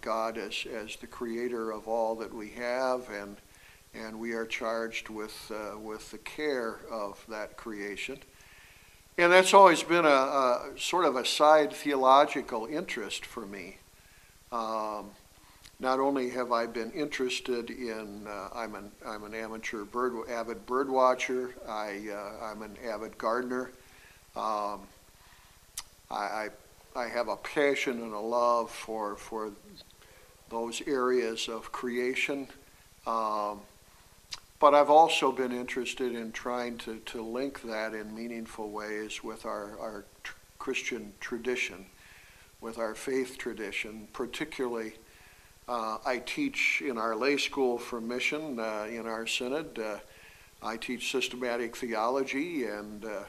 God as, as the creator of all that we have and and we are charged with uh, with the care of that creation. And that's always been a, a sort of a side theological interest for me. Um, not only have I been interested in, uh, I'm an I'm an amateur bird avid bird watcher. I uh, I'm an avid gardener. Um, I, I I have a passion and a love for for those areas of creation. Um, but I've also been interested in trying to, to link that in meaningful ways with our, our tr- Christian tradition, with our faith tradition, particularly uh, I teach in our lay school for mission uh, in our synod. Uh, I teach systematic theology, and uh,